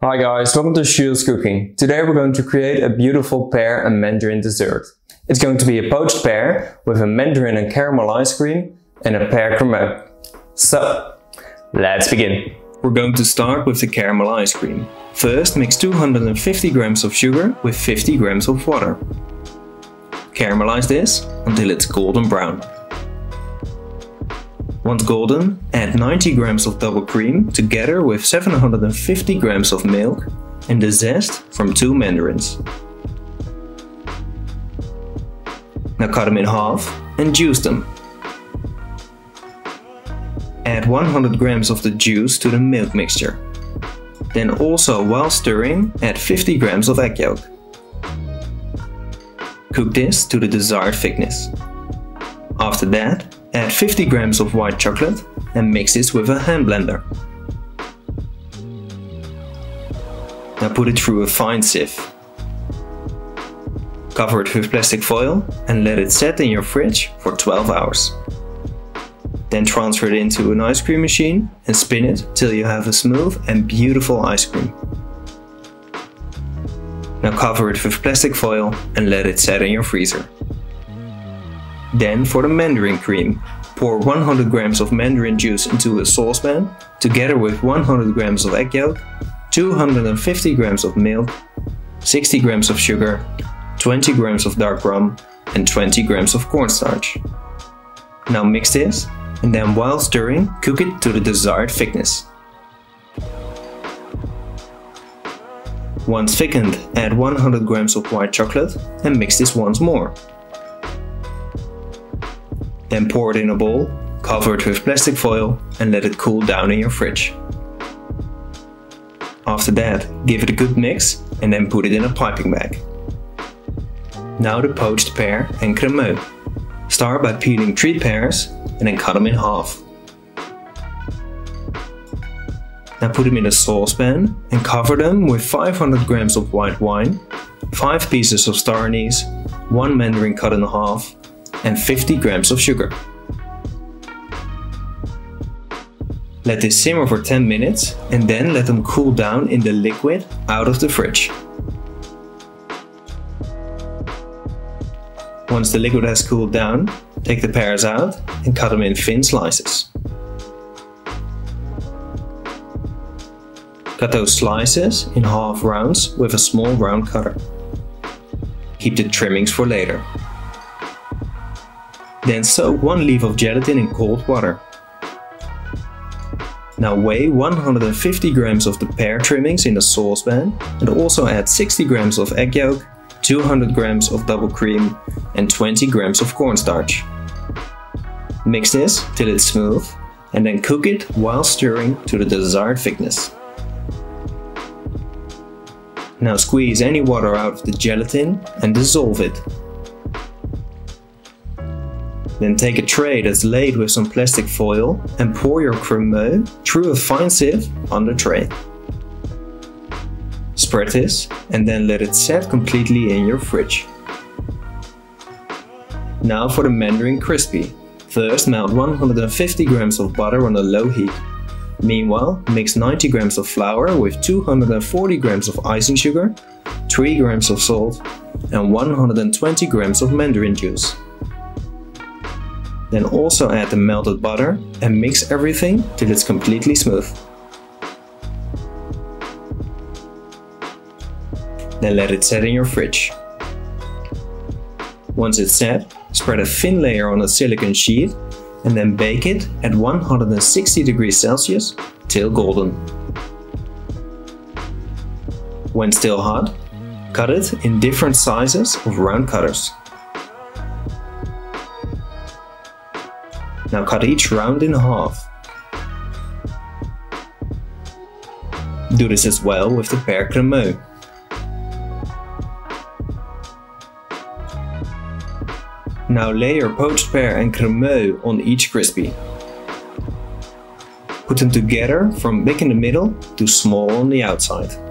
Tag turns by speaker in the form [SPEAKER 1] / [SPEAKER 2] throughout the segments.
[SPEAKER 1] Hi guys, welcome to Jules Cooking. Today we're going to create a beautiful pear and mandarin dessert. It's going to be a poached pear with a mandarin and caramel ice cream and a pear crème. So, let's begin. We're going to start with the caramel ice cream. First mix 250 grams of sugar with 50 grams of water. Caramelize this until it's golden brown. Once golden, add 90 grams of double cream together with 750 grams of milk and the zest from two mandarins. Now cut them in half and juice them. Add 100 grams of the juice to the milk mixture. Then also while stirring, add 50 grams of egg yolk. Cook this to the desired thickness. After that, Add 50 grams of white chocolate and mix this with a hand blender. Now put it through a fine sieve. Cover it with plastic foil and let it set in your fridge for 12 hours. Then transfer it into an ice cream machine and spin it till you have a smooth and beautiful ice cream. Now cover it with plastic foil and let it set in your freezer. Then for the mandarin cream, pour 100 grams of mandarin juice into a saucepan, together with 100 grams of egg yolk, 250 grams of milk, 60 grams of sugar, 20 grams of dark rum, and 20 grams of cornstarch. Now mix this, and then while stirring, cook it to the desired thickness. Once thickened, add 100 grams of white chocolate and mix this once more. Then pour it in a bowl, cover it with plastic foil and let it cool down in your fridge. After that, give it a good mix and then put it in a piping bag. Now the poached pear and cremeux. Start by peeling 3 pears and then cut them in half. Now put them in a saucepan and cover them with 500 grams of white wine, 5 pieces of star anise, 1 mandarin cut in half, and 50 grams of sugar. Let this simmer for 10 minutes and then let them cool down in the liquid out of the fridge. Once the liquid has cooled down, take the pears out and cut them in thin slices. Cut those slices in half rounds with a small round cutter. Keep the trimmings for later. Then soak one leaf of gelatin in cold water. Now weigh 150 grams of the pear trimmings in a saucepan and also add 60 grams of egg yolk, 200 grams of double cream and 20 grams of cornstarch. Mix this till it's smooth and then cook it while stirring to the desired thickness. Now squeeze any water out of the gelatin and dissolve it then take a tray that's laid with some plastic foil and pour your cremeux through a fine sieve on the tray. Spread this and then let it set completely in your fridge. Now for the Mandarin Crispy. First melt 150 grams of butter on a low heat. Meanwhile, mix 90 grams of flour with 240 grams of icing sugar, 3 grams of salt and 120 grams of mandarin juice. Then also add the melted butter and mix everything till it's completely smooth. Then let it set in your fridge. Once it's set, spread a thin layer on a silicon sheet and then bake it at 160 degrees Celsius till golden. When still hot, cut it in different sizes of round cutters. Now cut each round in half. Do this as well with the pear cremeux. Now lay your poached pear and cremeux on each crispy. Put them together from big in the middle to small on the outside.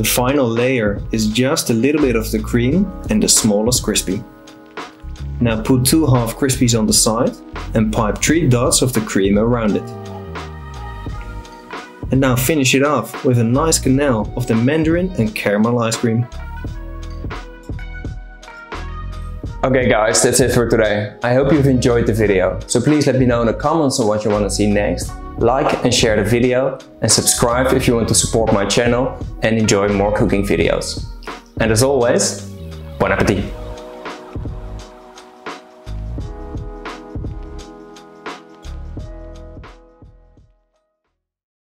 [SPEAKER 1] The final layer is just a little bit of the cream and the smallest crispy. Now put two half crispies on the side and pipe 3 dots of the cream around it. And now finish it off with a nice quenelle of the mandarin and caramel ice cream.
[SPEAKER 2] Okay guys, that's it for today. I hope you've enjoyed the video. So please let me know in the comments on what you want to see next. Like and share the video and subscribe if you want to support my channel and enjoy more cooking videos. And as always, bon appetit!